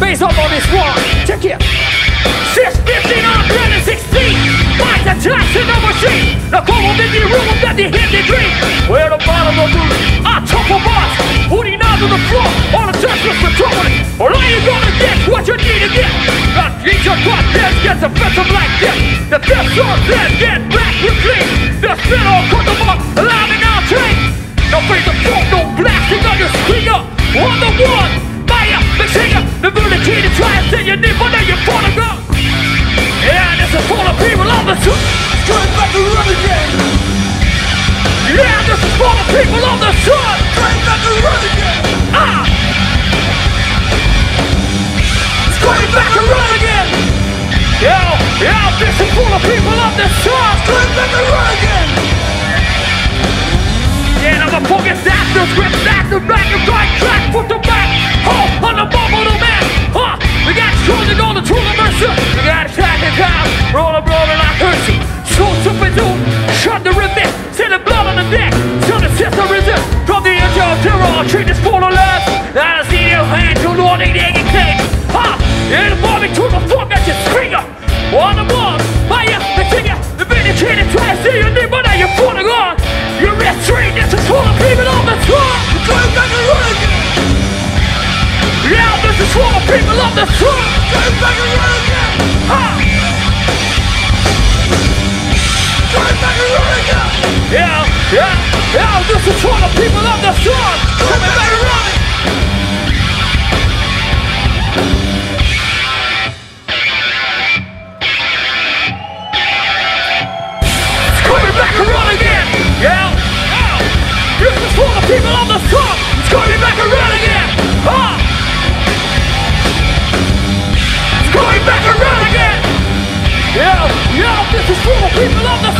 The bass up on this one. Check it. 615 on 316. Fight the tax in the machine. Come on in the room that they hit the dream. Where the bottom of the I top of us. Putting out to the floor. On the for trouble. Or are you gonna get what you need to get? Got each of us that gets offensive like this. The best on that get back with clean. The spin all cut them up. Allowing Fire, the ability to your but then you fall to go. Yeah, this full of love. I see your hand to Lord and Egg Cake. Ha! In the morning to the fuck at your finger. On the wall, fire, the singer, the vindicated, try to see your name, but now you're falling on. You're restrained, this is full of people on the. Coming back again. Yeah, this is full of people on the. Coming back again. Ha! Back again. Yeah, yeah, yeah, this is full of people on the tour. Coming back around. Coming back around again. Yeah. This is full of people on the tour. It's coming back around again. Ha! It's coming back around again. Yeah, yeah, this is of people on the around. Of the